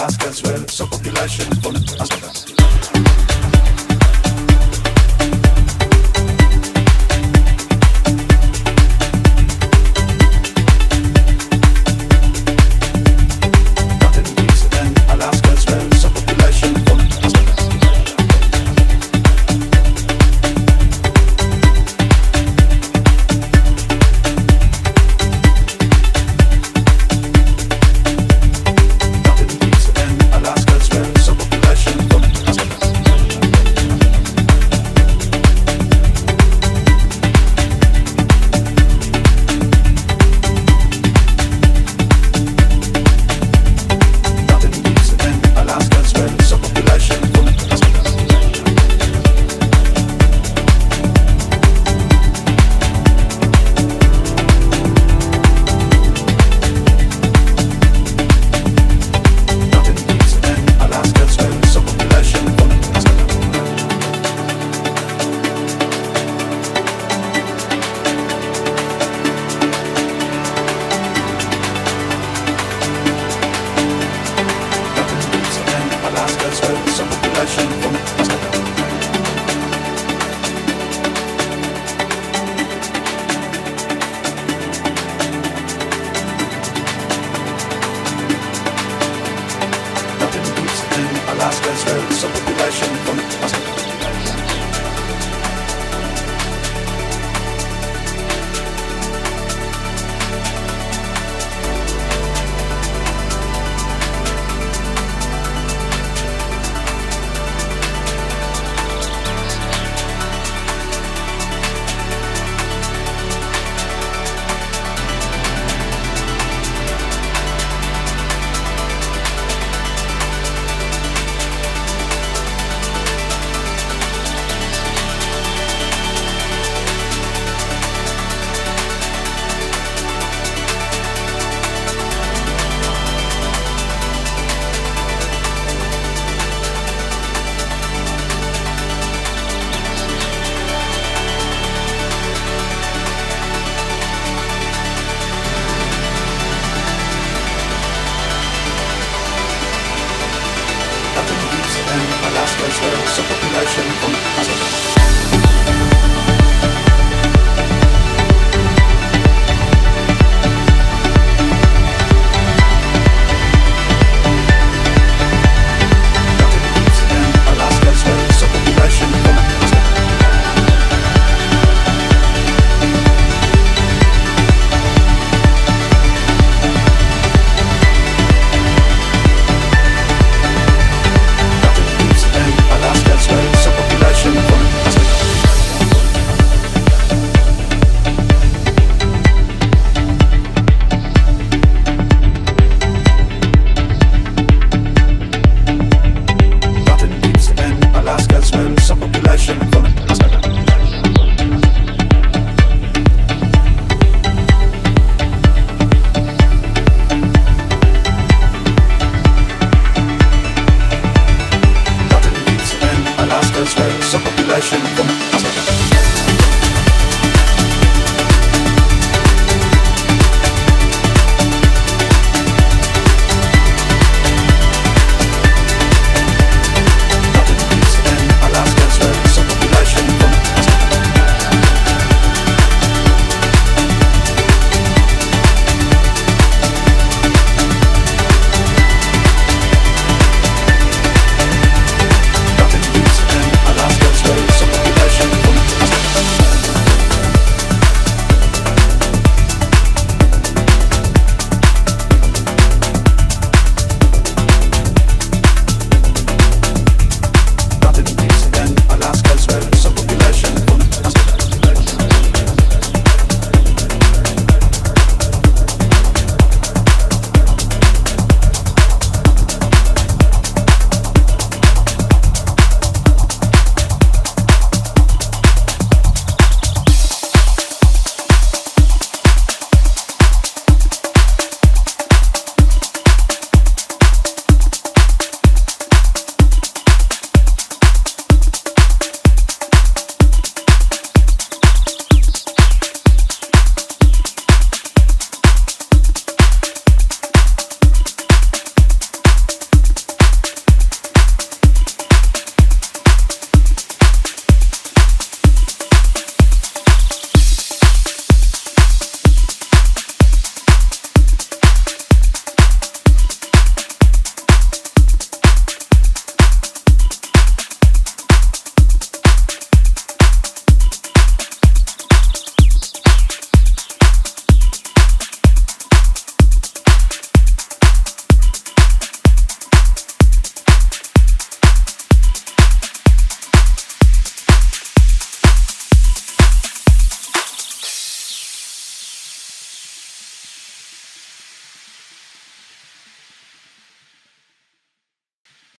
last can swell so population is born. Alaska's